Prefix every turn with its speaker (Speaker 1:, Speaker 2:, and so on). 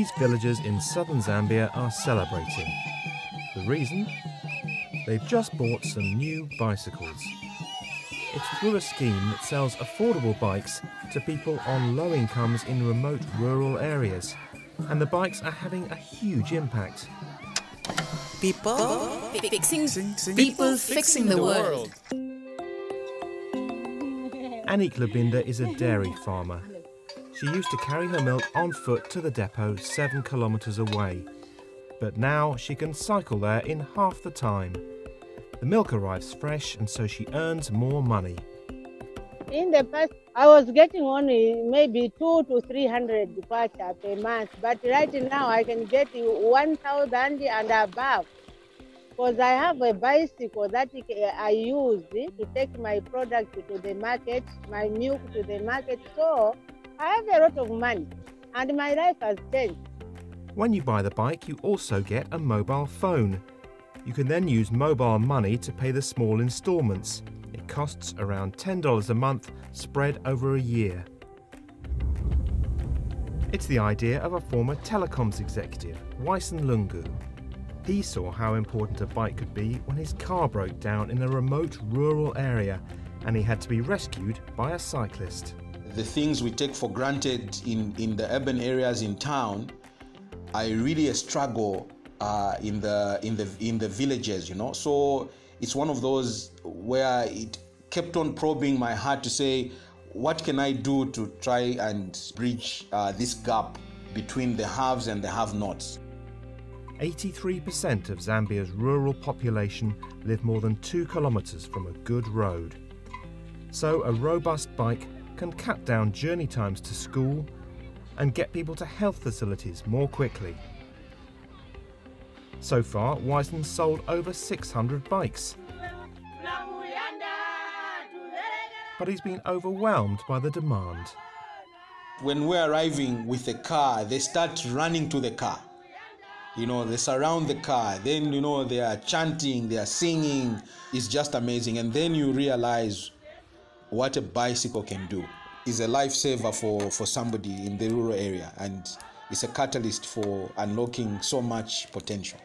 Speaker 1: These villagers in southern Zambia are celebrating. The reason? They've just bought some new bicycles. It's through a scheme that sells affordable bikes to people on low incomes in remote rural areas. And the bikes are having a huge impact.
Speaker 2: People fixing, people fixing the world.
Speaker 1: Anik Labinda is a dairy farmer. She used to carry her milk on foot to the depot seven kilometres away. But now she can cycle there in half the time. The milk arrives fresh and so she earns more money.
Speaker 3: In the past, I was getting only maybe two to three hundred kwacha per month, but right now I can get one thousand and above. Because I have a bicycle that I use to take my product to the market, my milk to the market. So I have a lot of money, and my life has changed.
Speaker 1: When you buy the bike, you also get a mobile phone. You can then use mobile money to pay the small instalments. It costs around $10 a month, spread over a year. It's the idea of a former telecoms executive, Wyson Lungu. He saw how important a bike could be when his car broke down in a remote rural area and he had to be rescued by a cyclist.
Speaker 4: The things we take for granted in, in the urban areas in town, I really a struggle uh, in the in the in the villages, you know. So it's one of those where it kept on probing my heart to say, what can I do to try and bridge uh, this gap between the haves and the have-nots?
Speaker 1: 83% of Zambia's rural population live more than two kilometres from a good road. So a robust bike can cut down journey times to school and get people to health facilities more quickly. So far, Wyson sold over 600 bikes. But he's been overwhelmed by the demand.
Speaker 4: When we're arriving with a car, they start running to the car. You know, they surround the car. Then, you know, they are chanting, they are singing. It's just amazing. And then you realize what a bicycle can do. is a lifesaver for, for somebody in the rural area. And it's a catalyst for unlocking so much potential.